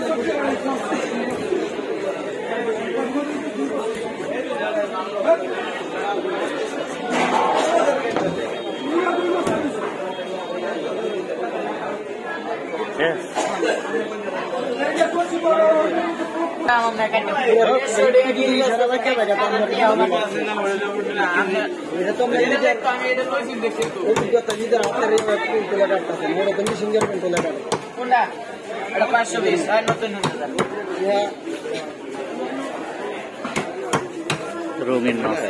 É. Yes. Single পেন্টে কোনটা এটা পাঁচশো বিশ আর নতুন হাজার রঙিন নকশা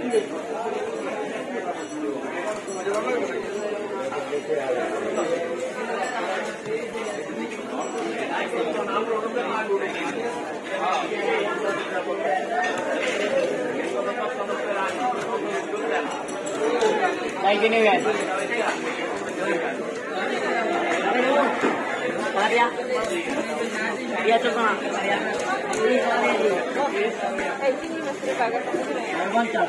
Thank you, guys. Maria, Maria, coba. Maria, ini, ini, ini. Eh, ini masih pagar. Mantap.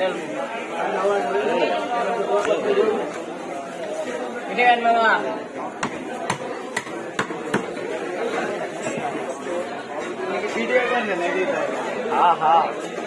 Ini kan mga video kan na nandito. Aha. Ah.